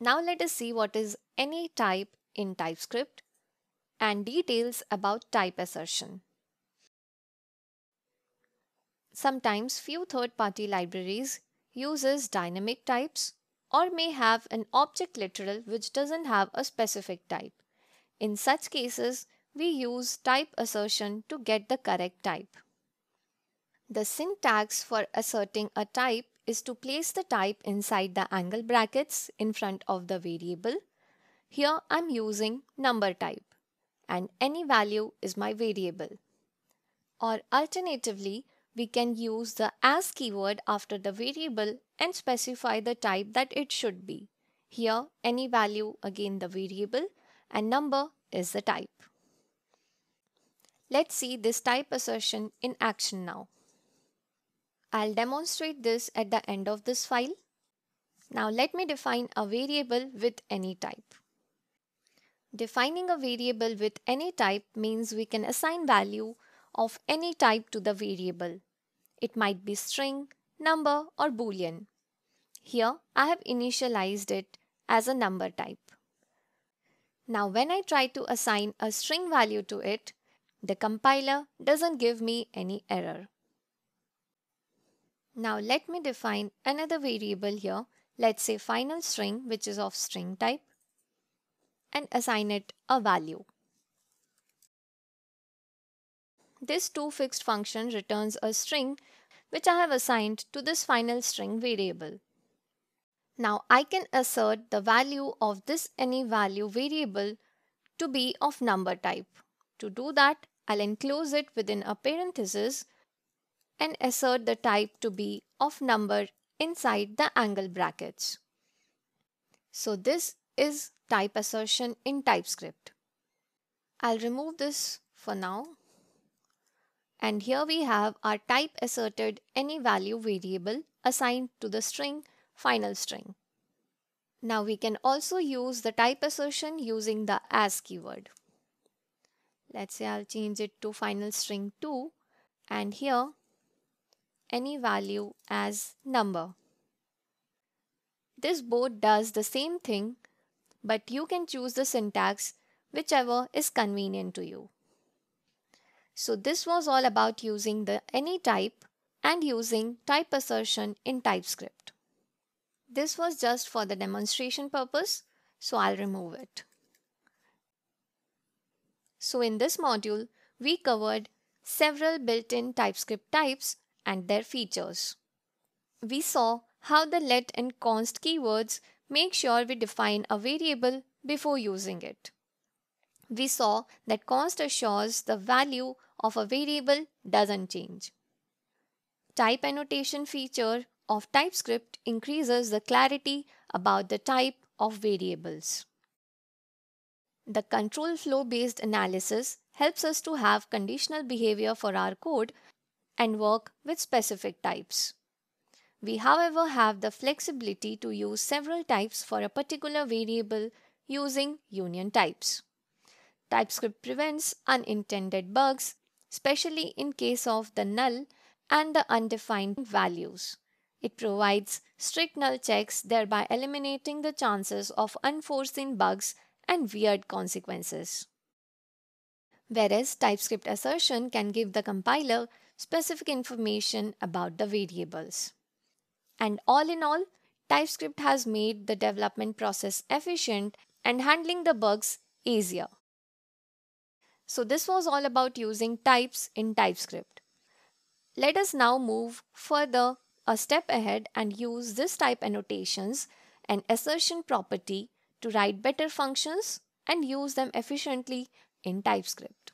Now let us see what is any type in TypeScript and details about type assertion. Sometimes few third-party libraries uses dynamic types or may have an object literal which doesn't have a specific type. In such cases, we use type assertion to get the correct type. The syntax for asserting a type is to place the type inside the angle brackets in front of the variable. Here I'm using number type and any value is my variable. Or alternatively, we can use the as keyword after the variable and specify the type that it should be. Here, any value again the variable and number is the type. Let's see this type assertion in action now. I'll demonstrate this at the end of this file. Now let me define a variable with any type. Defining a variable with any type means we can assign value of any type to the variable. It might be string, number or boolean. Here I have initialized it as a number type. Now when I try to assign a string value to it, the compiler doesn't give me any error. Now let me define another variable here. Let's say final string which is of string type and assign it a value. This toFixed function returns a string which I have assigned to this final string variable. Now I can assert the value of this any value variable to be of number type. To do that, I'll enclose it within a parenthesis and assert the type to be of number inside the angle brackets. So this is type assertion in TypeScript. I'll remove this for now. And here we have our type asserted any value variable assigned to the string final string. Now we can also use the type assertion using the as keyword. Let's say I'll change it to final string 2 and here any value as number. This board does the same thing but you can choose the syntax whichever is convenient to you. So this was all about using the any type and using type assertion in TypeScript. This was just for the demonstration purpose, so I'll remove it. So in this module, we covered several built-in TypeScript types and their features. We saw how the let and const keywords make sure we define a variable before using it. We saw that const assures the value of a variable doesn't change. Type annotation feature of TypeScript increases the clarity about the type of variables. The control flow based analysis helps us to have conditional behavior for our code and work with specific types. We however have the flexibility to use several types for a particular variable using union types. TypeScript prevents unintended bugs, especially in case of the null and the undefined values. It provides strict null checks, thereby eliminating the chances of unforeseen bugs and weird consequences. Whereas TypeScript assertion can give the compiler specific information about the variables. And all in all, TypeScript has made the development process efficient and handling the bugs easier. So this was all about using types in TypeScript. Let us now move further a step ahead and use this type annotations and assertion property to write better functions and use them efficiently in TypeScript.